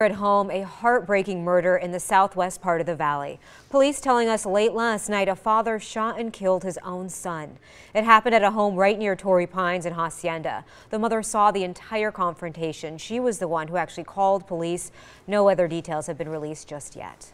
At home, a heartbreaking murder in the southwest part of the valley. Police telling us late last night a father shot and killed his own son. It happened at a home right near Torrey Pines and Hacienda. The mother saw the entire confrontation. She was the one who actually called police. No other details have been released just yet.